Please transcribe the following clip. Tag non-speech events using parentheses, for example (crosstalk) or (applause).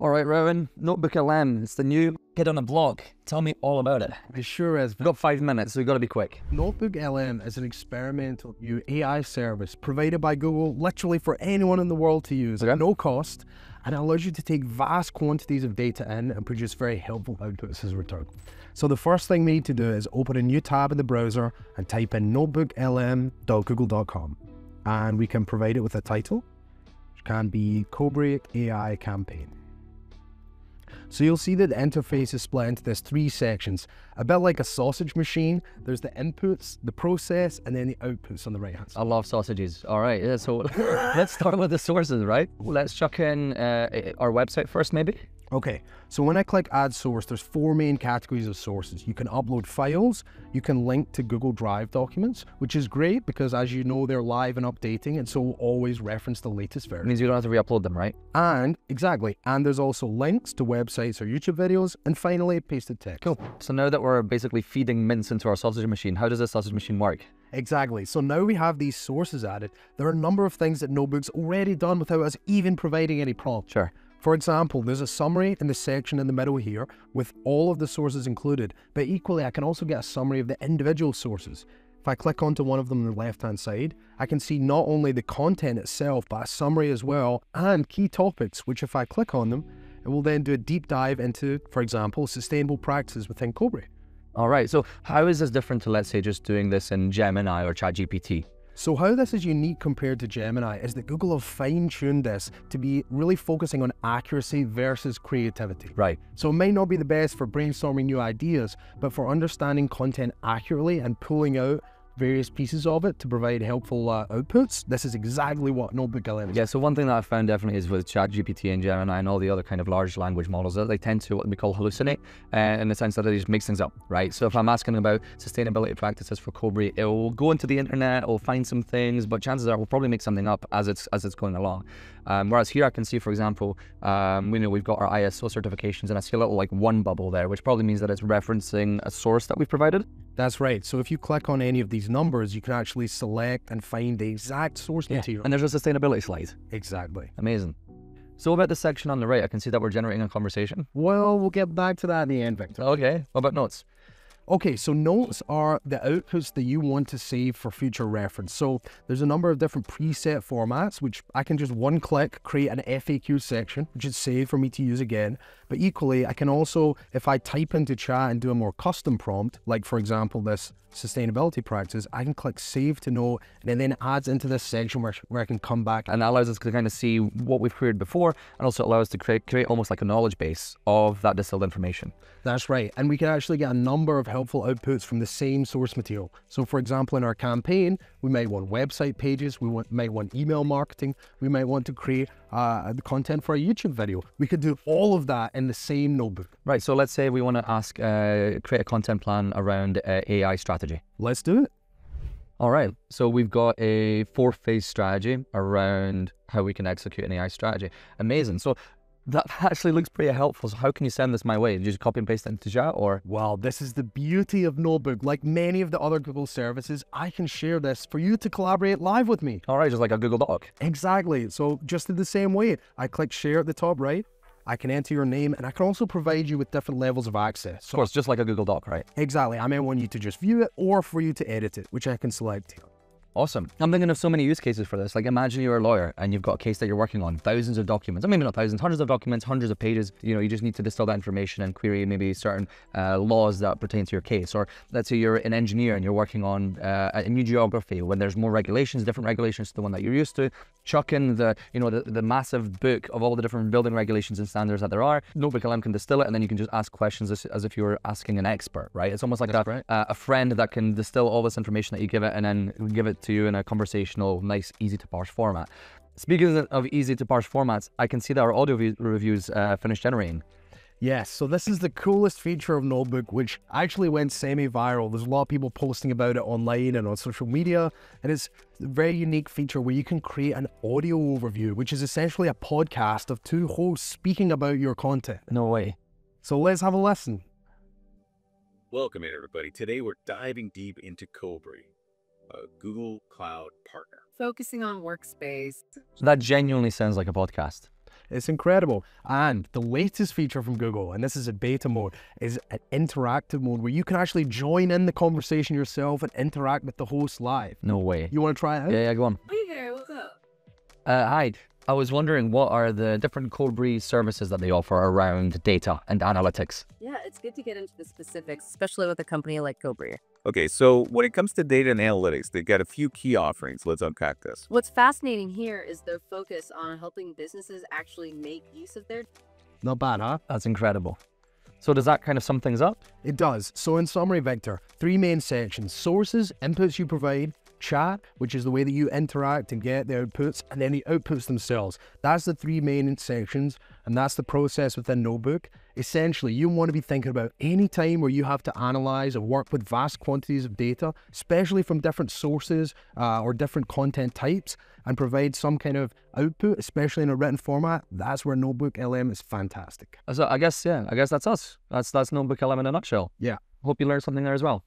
All right, Rowan, Notebook LM. It's the new kid on the block. Tell me all about it. It sure is. We've got five minutes, so we've got to be quick. Notebook LM is an experimental new AI service provided by Google literally for anyone in the world to use Okay. at no cost. And it allows you to take vast quantities of data in and produce very helpful outputs as a return. So the first thing we need to do is open a new tab in the browser and type in notebooklm.google.com. And we can provide it with a title, which can be Cobry AI campaign. So you'll see that the interface is split into this three sections. A bit like a sausage machine, there's the inputs, the process, and then the outputs on the right hand side. I love sausages. All right, yeah, so (laughs) let's start with the sources, right? Let's chuck in uh, our website first, maybe. Okay, so when I click add source, there's four main categories of sources. You can upload files, you can link to Google Drive documents, which is great because as you know, they're live and updating, and so we'll always reference the latest It version. means you don't have to re-upload them, right? And exactly, and there's also links to websites or YouTube videos, and finally pasted text. Cool. So now that we're basically feeding mince into our sausage machine, how does this sausage machine work? Exactly. So now we have these sources added. There are a number of things that Notebook's already done without us even providing any prompt. Sure. For example, there's a summary in the section in the middle here with all of the sources included, but equally I can also get a summary of the individual sources. If I click onto one of them on the left hand side, I can see not only the content itself, but a summary as well, and key topics, which if I click on them, it will then do a deep dive into, for example, sustainable practices within Cobry. All right. So how is this different to, let's say, just doing this in Gemini or ChatGPT? So, how this is unique compared to Gemini is that Google have fine tuned this to be really focusing on accuracy versus creativity. Right. So, it may not be the best for brainstorming new ideas, but for understanding content accurately and pulling out various pieces of it to provide helpful uh, outputs, this is exactly what Notebook LM is. Yeah, so one thing that I found definitely is with ChatGPT and Gemini and all the other kind of large language models that they tend to what we call hallucinate, uh, in the sense that they just mix things up, right? So if I'm asking about sustainability practices for Cobry, it will go into the internet, it'll find some things, but chances are we'll probably make something up as it's as it's going along. Um, whereas here I can see, for example, um, we know we've got our ISO certifications, and I see a little like one bubble there, which probably means that it's referencing a source that we've provided. That's right. So, if you click on any of these numbers, you can actually select and find the exact source material. And there's a sustainability slide. exactly. Amazing. So about the section on the right, I can see that we're generating a conversation. Well, we'll get back to that in the end, Victor. Okay. What about notes? Okay, so notes are the outputs that you want to save for future reference. So there's a number of different preset formats, which I can just one click create an FAQ section, which is saved for me to use again. But equally, I can also, if I type into chat and do a more custom prompt, like for example, this sustainability practices, I can click save to note, and it then adds into this section where, where I can come back and that allows us to kind of see what we've created before and also allows us to create, create almost like a knowledge base of that distilled information. That's right. And we can actually get a number of helpful outputs from the same source material. So, for example, in our campaign, we might want website pages, we want, might want email marketing, we might want to create uh, the content for a YouTube video. We could do all of that in the same notebook. Right, so let's say we want to ask, uh, create a content plan around uh, AI strategy. Let's do it. All right, so we've got a four phase strategy around how we can execute an AI strategy. Amazing. So that (laughs) actually looks pretty helpful. So how can you send this my way? Did you just copy and paste it into chat or? Well, this is the beauty of Notebook. Like many of the other Google services, I can share this for you to collaborate live with me. All right, just like a Google Doc. Exactly. So, just in the same way, I click share at the top right. I can enter your name and I can also provide you with different levels of access. Of course, just like a Google Doc, right? Exactly. I may want you to just view it or for you to edit it, which I can select here. Awesome. I'm thinking of so many use cases for this. Like, imagine you're a lawyer and you've got a case that you're working on, thousands of documents, or maybe not thousands, hundreds of documents, hundreds of pages. You know, you just need to distill that information and query maybe certain uh, laws that pertain to your case. Or let's say you're an engineer and you're working on uh, a new geography when there's more regulations, different regulations to the one that you're used to. Chuck in the, you know, the, the massive book of all the different building regulations and standards that there are. Notebook LM can distill it and then you can just ask questions as, as if you were asking an expert, right? It's almost like That's a, right. uh, a friend that can distill all this information that you give it and then give it to you in a conversational, nice, easy to parse format. Speaking of easy to parse formats, I can see that our audio view- reviews uh, finished generating. Yes, so this is the coolest feature of Notebook, which actually went semi-viral. There's a lot of people posting about it online and on social media, and it's a very unique feature where you can create an audio overview, which is essentially a podcast of two hosts speaking about your content. No way. So let's have a listen. Welcome in, everybody. Today we're diving deep into Cobry, a Google Cloud partner. focusing on workspace. So that genuinely sounds like a podcast. It's incredible. And the latest feature from Google, and this is a beta mode, is an interactive mode where you can actually join in the conversation yourself and interact with the host live. No way. You want to try it out? Yeah, yeah, go on. Hey there, what's up? Uh, hi. I was wondering what are the different Cobry's services that they offer around data and analytics? Yeah, it's good to get into the specifics, especially with a company like Cobry. Okay, so when it comes to data and analytics, they've got a few key offerings. Let's unpack this. What's fascinating here is their focus on helping businesses actually make use of their Not bad, huh? That's incredible. So does that kind of sum things up? It does. So, in summary, Victor, three main sections sources, inputs you provide, chat, which is the way that you interact and get the outputs, and then the outputs themselves. That's the three main sections, and that's the process within Notebook. Essentially, you want to be thinking about any time where you have to analyze or work with vast quantities of data, especially from different sources uh, or different content types, and provide some kind of output, especially in a written format. That's where Notebook LM is fantastic. So I guess yeah, I guess that's us. That's that's Notebook LM in a nutshell. Yeah. Hope you learned something there as well.